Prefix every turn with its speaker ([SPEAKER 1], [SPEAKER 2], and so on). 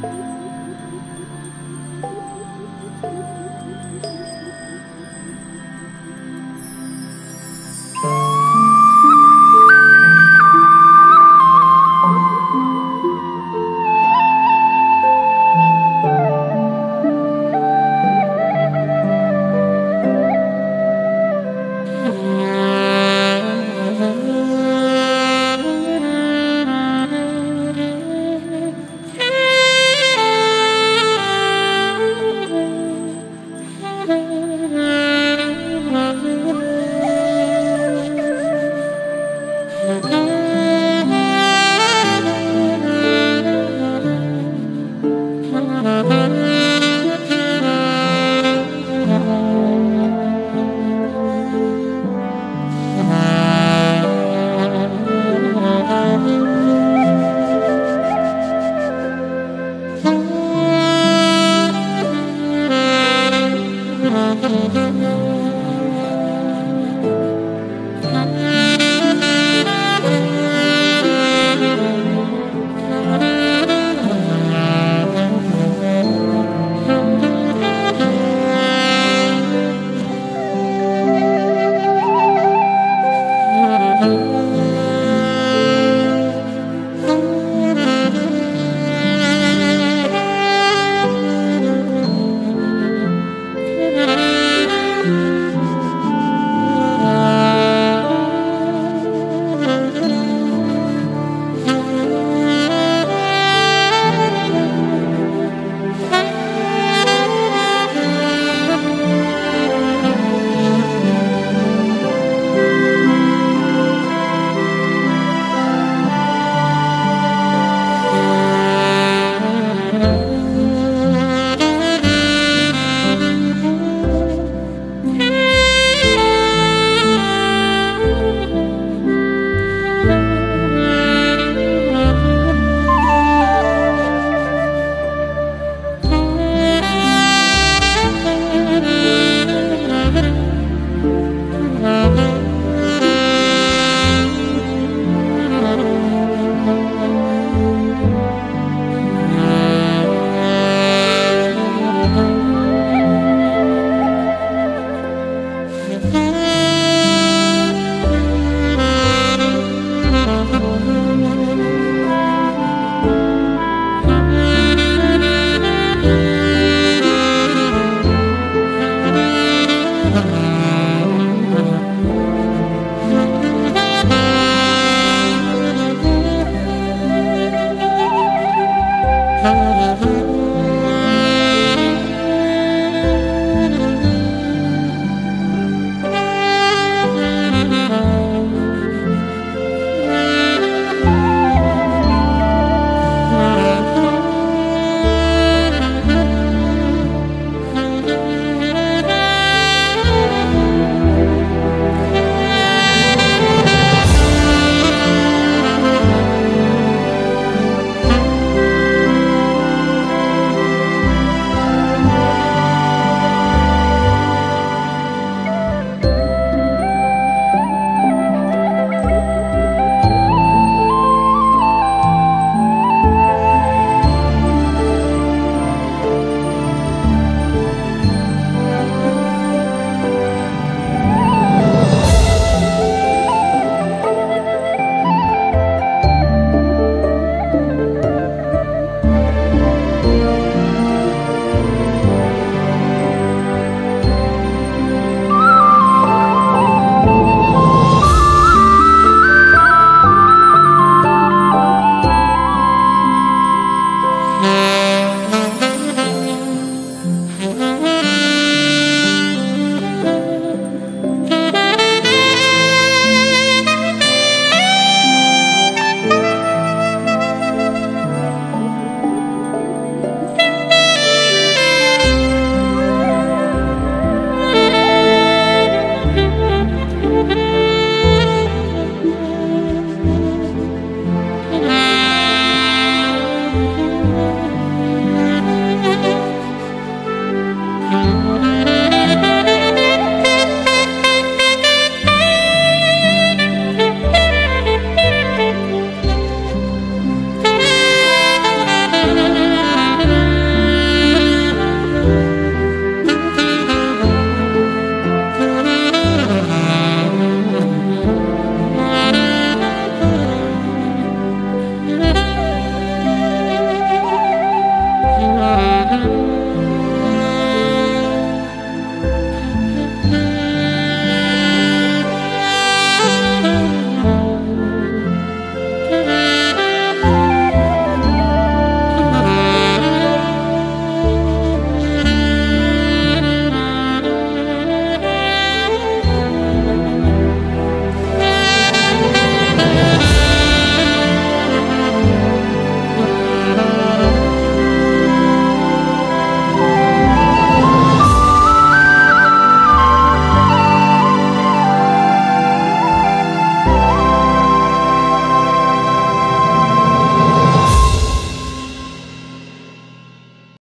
[SPEAKER 1] thank you love.